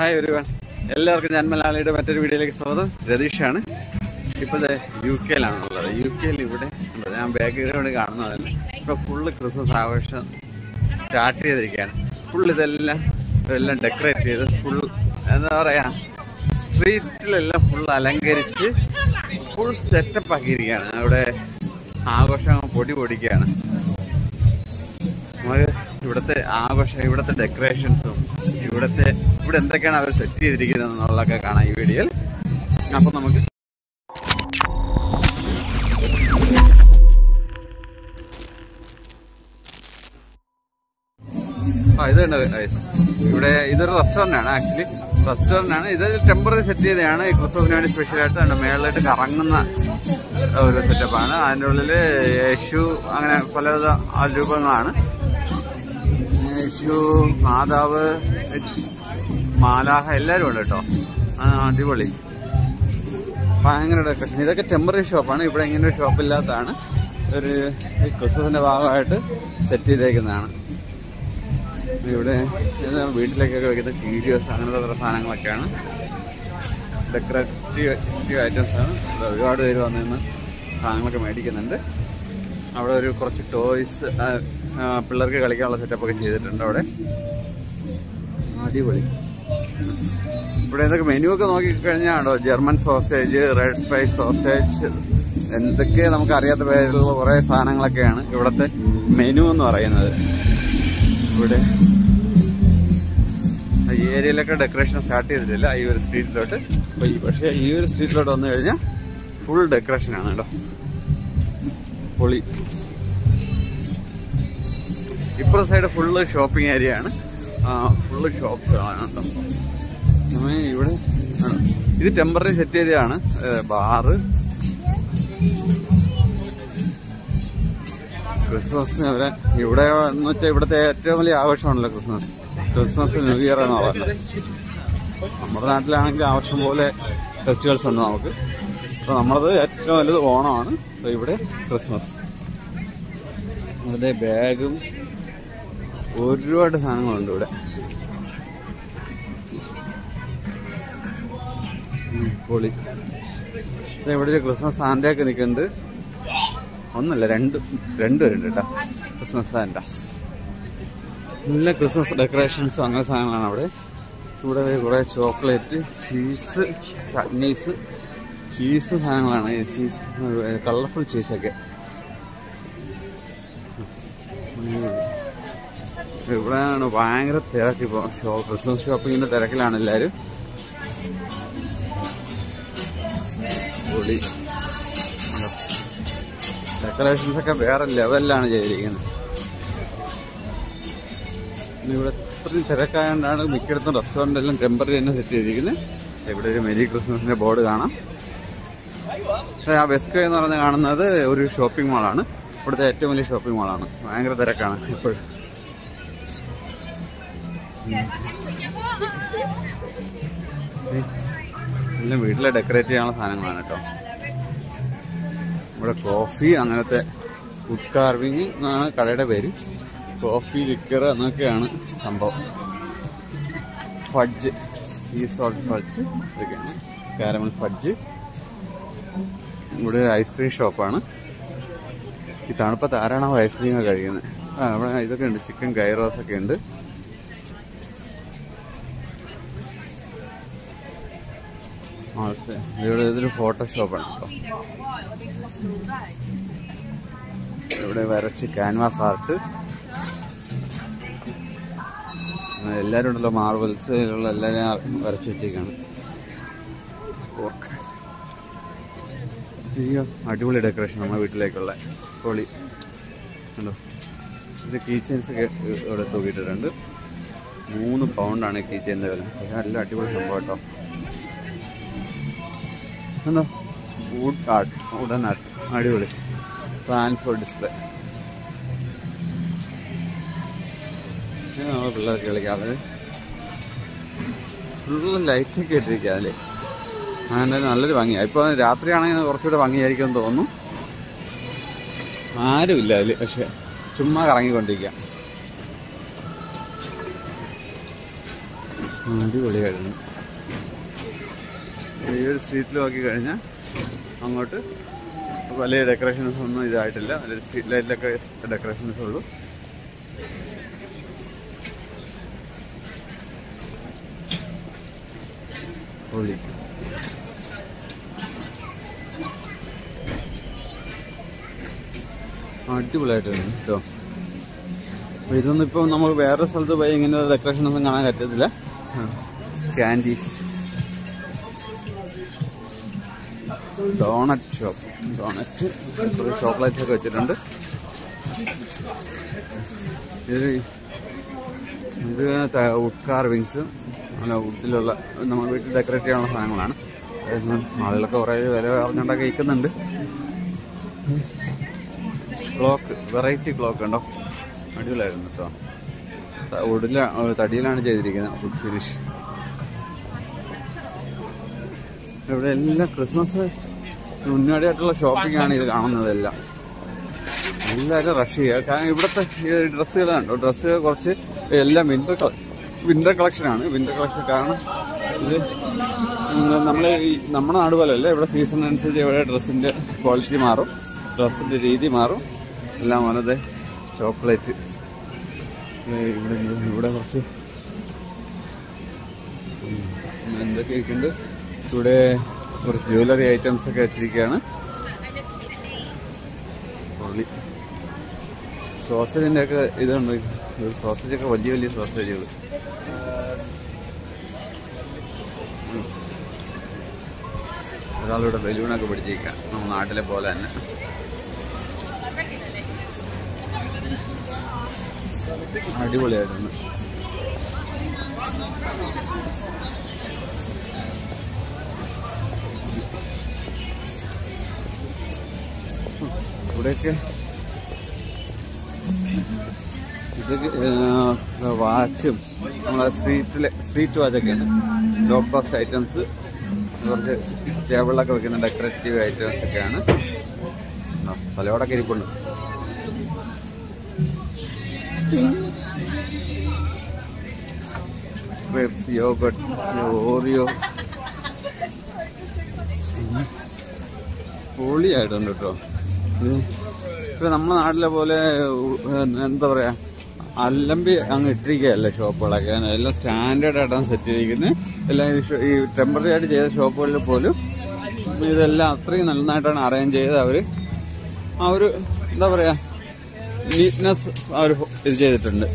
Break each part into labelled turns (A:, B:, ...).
A: Hi ഒരു എല്ലാവർക്കും ഞാൻ മലയാളിയുടെ മറ്റൊരു വീഡിയോയിലേക്ക് സ്വാഗതം. രതീഷാണ്. ഇപ്പോൾ യു കെയിലാണുള്ളത് യു കെയിൽ ഇവിടെ. ഞാൻ ബാക്ക്ഗ്രൗണ്ട് കാണുന്നത് തന്നെ. ഇപ്പോൾ ഫുള്ള് ക്രിസ്മസ് ആഘോഷം സ്റ്റാർട്ട് ചെയ്തിരിക്കുകയാണ്. ഫുൾ ഇതെല്ലാം ഇതെല്ലാം ഡെക്കറേറ്റ് ചെയ്ത് ഫുൾ എന്താ പറയുക സ്ട്രീറ്റിലെല്ലാം ഫുൾ അലങ്കരിച്ച് ഫുൾ സെറ്റപ്പ് ആക്കിയിരിക്കുകയാണ്. അവിടെ ആഘോഷം പൊടി പൊടിക്കുകയാണ്. ഇവിടുത്തെ ആഘോഷം ഇവിടുത്തെ ഡെക്കറേഷൻസും ഇവിടുത്തെ ഇവിടെ എന്തൊക്കെയാണ് അവർ സെറ്റ് ചെയ്തിരിക്കുന്നത് എന്നുള്ളതൊക്കെ കാണാം ഈ വീഡിയോയിൽ. അപ്പം നമുക്ക് ആ ഇത് കണ്ടത് ഇവിടെ ഇതൊരു റെസ്റ്റോറന്റ് ആണ് ആക്ച്വലി റെസ്റ്റോറന്റ് ആണ്. ഇത് ടെമ്പററി സെറ്റ് ചെയ്തതാണ്. ഈ ക്രിസ്മസിന് വേണ്ടി അതിന്റെ മേളിലായിട്ട് കറങ്ങുന്ന ഒരു സെറ്റപ്പാണ് അതിന്റെ ഉള്ളിൽ യേശു അങ്ങനെ പലവിധ രൂപങ്ങളാണ് യേശു മാതാവ് മാലാഹ എല്ലാവരും ഉണ്ട് കേട്ടോ. ആ, അടിപൊളി. ഭയങ്കര ഡെക്കറേഷൻ ഇതൊക്കെ ടെമ്പററി ഷോപ്പാണ് ഇവിടെ ഇങ്ങനെ ഒരു ഷോപ്പ് ഇല്ലാത്തതാണ്. ഒരു ക്രിസ്മസിന്റെ ഭാഗമായിട്ട് സെറ്റ് ചെയ്തേക്കുന്നതാണ്. ഇവിടെ വീട്ടിലേക്കൊക്കെ വയ്ക്കുന്ന വീഡിയോസ് അങ്ങനത്തെ കുറേ സാധനങ്ങളൊക്കെയാണ്. ഡെക്കറേറ്റീവ് ഐറ്റംസ് ആണ്. ഇവിടെ ഒരുപാട് പേര് വന്നിരുന്ന് സാധനങ്ങളൊക്കെ മേടിക്കുന്നുണ്ട്. അവിടെ ഒരു കുറച്ച് ടോയ്സ് പിള്ളേർക്ക് കളിക്കാനുള്ള സെറ്റപ്പൊക്കെ ചെയ്തിട്ടുണ്ട് അവിടെ. അടിപൊളി. ഇവിടെ എന്തൊക്കെ മെനു ഒക്കെ നോക്കിക്കഴിഞ്ഞാണോ German sausage red spice sausage എന്തൊക്കെ നമുക്ക് അറിയാത്ത പേരിലുള്ള കുറെ സാധനങ്ങളൊക്കെയാണ് ഇവിടുത്തെ മെനു എന്ന് പറയുന്നത്. ഇവിടെ ഈ ഏരിയയിലൊക്കെ ഡെക്കറേഷൻ സ്റ്റാർട്ട് ചെയ്തിട്ടില്ല. ഈ ഒരു സ്ട്രീറ്റിലോട്ട് ഈ പക്ഷേ ഈ ഒരു സ്ട്രീറ്റിലോട്ട് വന്നു കഴിഞ്ഞാൽ ഫുൾ ഡെക്കറേഷൻ ആണ് കേട്ടോ. പൊളി. ഇപ്പുറത്തെ സൈഡ് ഫുള്ള് ഷോപ്പിംഗ് ഏരിയ ആണ്. ഫുള്ള് ഷോപ്സുകളാണ് കേട്ടോ. നമ്മൾ ഇവിടെ ഇത് ടെമ്പററി സെറ്റ് ചെയ്തതാണ്. ബാറ് ക്രിസ്മസ് അവരെ ഇവിടെ എന്ന് വെച്ചാൽ ഇവിടുത്തെ ഏറ്റവും വലിയ ആഘോഷമാണല്ലോ ക്രിസ്മസ് ക്രിസ്മസ് ന്യൂ ഇയർ എന്ന് പറയുന്നത്. നമ്മുടെ നാട്ടിലാണെങ്കിൽ ആവശ്യം പോലെ ഫെസ്റ്റിവൽസ് ഉണ്ട് നമുക്ക്. അപ്പോൾ നമ്മളത് ഏറ്റവും വലുത് ഓണമാണ്. ഇവിടെ ക്രിസ്മസ് നമ്മുടെ ബാഗും ഒരുപാട് സാധനങ്ങളുണ്ട് ഇവിടെ. പൊളി. ഇവിടെ ഒരു ക്രിസ്മസ് സാന്റയൊക്കെ നിൽക്കുന്നുണ്ട്. ഒന്നല്ല രണ്ട് രണ്ടുപേരുണ്ട് കേട്ടോ. ക്രിസ്മസ് സാന്റാസ് നല്ല ക്രിസ്മസ് ഡെക്കറേഷൻസ് അങ്ങനെ സാധനങ്ങളാണ് അവിടെ. ഇവിടെ കുറെ ചോക്ലേറ്റ് ചീസ് ചട്നീസ് ചീസ് സാധനങ്ങളാണ്. ചീസ് കളർഫുൾ ചീസൊക്കെ. ഇവിടെയാണ് ഭയങ്കര തിരക്ക് ഇപ്പോൾ ഷോ ക്രിസ്മസ് ഷോപ്പിങ്ങിന്റെ തിരക്കിലാണ് എല്ലാവരും ഡെക്കറേഷൻസ് ഒക്കെ വേറെ ലെവലിലാണ് ചെയ്തിരിക്കുന്നത്. ഇവിടെ ഇത്രയും തിരക്കായതുകൊണ്ടാണ് മിക്കയിടത്തും റെസ്റ്റോറന്റ് എല്ലാം ടെമ്പററി തന്നെ സെറ്റ് ചെയ്തിരിക്കുന്നത് ഇവിടെ ഒരു മെരി ക്രിസ്മസിന്റെ ബോർഡ് കാണാം. ആ വെസ്കോ എന്ന് പറഞ്ഞ് കാണുന്നത് ഒരു ഷോപ്പിംഗ് മാളാണ് ഇവിടുത്തെ ഏറ്റവും വലിയ ഷോപ്പിംഗ് മാളാണ് ഭയങ്കര തിരക്കാണ് ഇപ്പോഴും. എല്ലാം വീട്ടിലെ ഡെക്കറേറ്റ് ചെയ്യാനുള്ള സാധനങ്ങളാണ് കേട്ടോ. ഇവിടെ കോഫി അങ്ങനത്തെ ഫുഡ് കാർവിങ് എന്നാണ് കടയുടെ പേര്. കോഫി ലിക്കർ എന്നൊക്കെയാണ് സംഭവം. ഫഡ്ജ് സീ സോൾട്ട് ഫഡ്ജ് ഇതൊക്കെയാണ്. കാരമൽ ഫഡ്ജ് ഇവിടെ ഐസ്ക്രീം ഷോപ്പാണ് ഈ തണുപ്പത്ത് ആരാണോ ഐസ്ക്രീം ഒക്കെ കഴിക്കുന്നത് ആ ഇവിടെ ഇതൊക്കെ ഉണ്ട്. ചിക്കൻ ഗൈറോസ് ഒക്കെ ഉണ്ട്. ഇവിടെ ഇതൊരു ഫോട്ടോഷോപ്പാണ് കേട്ടോ ഇവിടെ വരച്ച് ക്യാൻവാസ് ആർട്ട് എല്ലാവരും ഉണ്ടല്ലോ മാർബിൾസ് ഉള്ള എല്ലാവരും വരച്ച് വെച്ചേക്കാണ്. അയ്യോ അടിപൊളി ഡെക്കറേഷൻ നമ്മുടെ വീട്ടിലേക്കുള്ള പൊളി. ഉണ്ടോ ഇത് കീ ഒക്കെ ഇവിടെ തൂക്കിയിട്ടിട്ടുണ്ട്. മൂന്ന് പൗണ്ടാണ് കീ ചെയിന്റെ വില. നല്ല അടിപൊളി സംഭവം കേട്ടോ എന്താ? വുഡ് ആർട്ട് വുഡൻ ആർട്ട് അടിപൊളി. പ്ലാൻ ഡിസ്പ്ലേ നമ്മൾ പിള്ളേർക്ക് കളിക്കാറ് ഫുള്ള് ലൈറ്റൊക്കെ ഇട്ടിരിക്കുക അല്ലേ? അങ്ങനെ നല്ലൊരു ഭംഗിയാണ് ഇപ്പോൾ രാത്രിയാണെങ്കിൽ കുറച്ചുകൂടെ ഭംഗിയായിരിക്കും എന്ന് തോന്നുന്നു. ആരുമില്ല അതിൽ പക്ഷെ ചുമ്മാ കറങ്ങിക്കൊണ്ടിരിക്കുക അടിപൊളിയായിരുന്നു. ഈ ഒരു സ്ട്രീറ്റിൽ നോക്കി കഴിഞ്ഞാൽ അങ്ങോട്ട് വലിയ ഡെക്കറേഷൻസ് ഒന്നും ഇതായിട്ടില്ല. വലിയ സ്ട്രീറ്റ് ലൈറ്റിലൊക്കെ ഡെക്കറേഷൻസ് ഉള്ളൂ. പൊളി. അടിപൊളിയായിട്ടുണ്ട് കേട്ടോ. അപ്പൊ ഇതൊന്നും ഇപ്പം നമുക്ക് വേറെ സ്ഥലത്ത് പോയി ഇങ്ങനെ ഡെക്കറേഷൻ ഒന്നും കാണാൻ പറ്റത്തില്ല. Candies donut shop donut chocolate ഒക്കെ വെച്ചിട്ടുണ്ട്. ഇത് ഇത് വുഡ് കാർവിങ്സ് അല്ല വുഡിലുള്ള നമ്മൾ വീട്ടിൽ ഡെക്കറേറ്റ് ചെയ്യാനുള്ള സാധനങ്ങളാണ്. ആളുകളൊക്കെ കുറേ വില പറഞ്ഞുകൊണ്ടൊക്കെ ഇരിക്കുന്നുണ്ട് ക്ലോക്ക് വെറൈറ്റി ക്ലോക്ക് ഉണ്ടോ അടിപൊളിയായിരുന്നു കേട്ടോ. വുഡില തടിയിലാണ് ചെയ്തിരിക്കുന്നത്. വുഡ് ഫിനിഷ് ഇവിടെ എല്ലാം ക്രിസ്മസ് മുന്നോടിയായിട്ടുള്ള ഷോപ്പിംഗ് ആണ് ഇത് കാണുന്നതെല്ലാം. എല്ലാവരും റഷ് ചെയ്യുക. കാരണം ഇവിടുത്തെ ഡ്രസ്സുകൾ കണ്ടോ? ഡ്രസ്സുകൾ കുറച്ച് എല്ലാം വിന്റർ വിന്റർ കളക്ഷനാണ് വിന്റർ കളക്ഷൻ കാരണം ഇത് നമ്മൾ നമ്മുടെ നാട് പോലെ അല്ലേ ഇവിടെ സീസൺ അനുസരിച്ച് ഇവിടെ ഡ്രസ്സിന്റെ ക്വാളിറ്റി മാറും. ഡ്രസ്സിന്റെ രീതി മാറും. എല്ലാം വന്നത് ചോക്ലേറ്റ് ഇവിടെ ഇവിടെ കുറച്ച് എന്തൊക്കെയൊക്കെയുണ്ട്? ഇവിടെ കുറച്ച് ജ്വല്ലറി ഐറ്റംസ് ഒക്കെ വെച്ചിരിക്കുകയാണ്. ഉള്ളി സോസേജിന്റെ ഒക്കെ ഇതുണ്ട്. സോസേജ് ഒക്കെ വലിയ വലിയ സോസേജുകൾ ഒരാളിവിടെ ബലൂണൊക്കെ പിടിച്ചിരിക്കാം. നമ്മുടെ നാട്ടിലെ പോലെ തന്നെ. അടിപൊളിയായിട്ടുണ്ട്. ഇവിടെയൊക്കെ ഇതൊക്കെ വാച്ചും നമ്മളെ സ്ട്രീറ്റിലെ സ്ട്രീറ്റ് വാച്ചൊക്കെയാണ് ലോ കോസ്റ്റ് ഐറ്റംസ് കുറച്ച് ടേബിളിലൊക്കെ വെക്കുന്ന ഡെക്കറേറ്റീവ് ഐറ്റംസ് ഒക്കെയാണ്. പലയോടൊക്കെ ഇരിപ്പുണ്ട്. ഓറിയോ പൊളിയായിട്ടുണ്ട് കേട്ടോ. ഇപ്പൊ നമ്മുടെ നാട്ടിലെ പോലെ എന്താ പറയാ അല്ലമ്പി അങ്ങ് ഇട്ടിരിക്കുകയല്ല ഷോപ്പുകളൊക്കെ. എല്ലാം സ്റ്റാൻഡേർഡ് ആയിട്ടാണ് സെറ്റ് ചെയ്തിരിക്കുന്നത് എല്ലാം ഈ ടെമ്പറി ആയിട്ട് ചെയ്ത ഷോപ്പുകളിൽ പോലും ഇതെല്ലാം അത്രയും നന്നായിട്ടാണ് അറേഞ്ച് ചെയ്ത് അവർ ആ ഒരു എന്താ പറയാ നീറ്റ്നെസ് അവർ ഇത് ചെയ്തിട്ടുണ്ട്.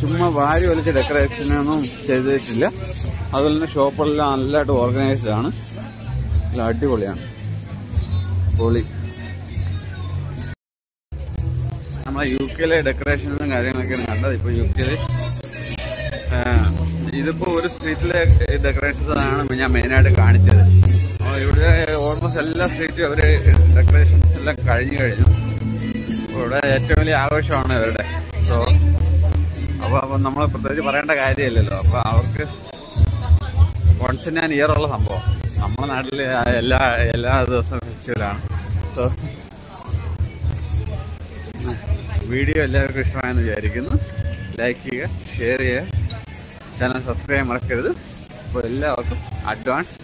A: ചുമ്മാ വാരി വലിച്ച ഡെക്കറേഷനൊന്നും ചെയ്തിട്ടില്ല. അതുപോലെ തന്നെ ഷോപ്പുകളെല്ലാം നല്ലതായിട്ട് ഓർഗനൈസ്ഡ് ആണ്. നല്ല അടിപൊളിയാണ്. പൊളി. നമ്മളെ യു കെയിലെ ഡെക്കറേഷൻസും കാര്യങ്ങളൊക്കെയാണ് കണ്ടത്. ഇപ്പൊ യു കെയിൽ ഇതിപ്പോ ഒരു സ്ട്രീറ്റിലെ ഡെക്കറേഷൻസ് ആണ് ഞാൻ മെയിനായിട്ട് കാണിച്ചത്. ഇവിടെ ഓൾമോസ്റ്റ് എല്ലാ സ്ട്രീറ്റും അവർ ഡെക്കറേഷൻസ് എല്ലാം കഴിഞ്ഞു കഴിഞ്ഞു. ഇവിടെ ഏറ്റവും വലിയ ആഘോഷമാണ് ഇവരുടെ. സോ അപ്പോൾ അപ്പൊ നമ്മൾ പ്രത്യേകിച്ച് പറയേണ്ട കാര്യമില്ലല്ലോ. അപ്പോൾ അവർക്ക് വൺസ് ഇൻ ആൻ ഇയർ ഉള്ള സംഭവം. നമ്മുടെ നാട്ടിൽ എല്ലാ എല്ലാ ദിവസവും ഫെസ്റ്റിവലാണ് സോ വീഡിയോ എല്ലാവർക്കും ഇഷ്ടമായെന്ന് വിചാരിക്കുന്നു. ലൈക്ക് ചെയ്യുക ഷെയർ ചെയ്യുക. ചാനൽ സബ്സ്ക്രൈബ് മറക്കരുത്. അപ്പോൾ എല്ലാവർക്കും അഡ്വാൻസ്